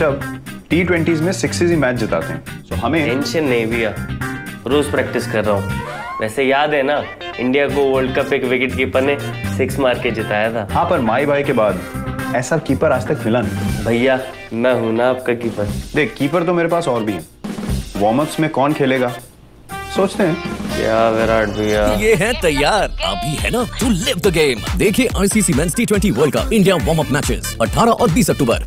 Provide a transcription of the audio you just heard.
जब T twenties में sixes ही मैच जिताते हैं। सो so, हमें टेंशन नहीं भैया रोज प्रैक्टिस कर रहा हूँ। वैसे याद है ना इंडिया को वर्ल्ड कप एक विकेट कीपर ने सिक्स मार के जिताया था। हाँ पर माई भाई के बाद ऐसा कीपर आज तक मिला नहीं। भैया मैं हूँ ना आपका कीपर देख कीपर तो मेरे पास और भी है। वार्म अप्स में कौन खेलेगा? सोचते हैं। क्या विराट भैया। ये है तैयार। अभी है ना टू लिव द गेम देखिए ICC men's T twenty world cup India warm up matches 18 और 20 अक्टूबर।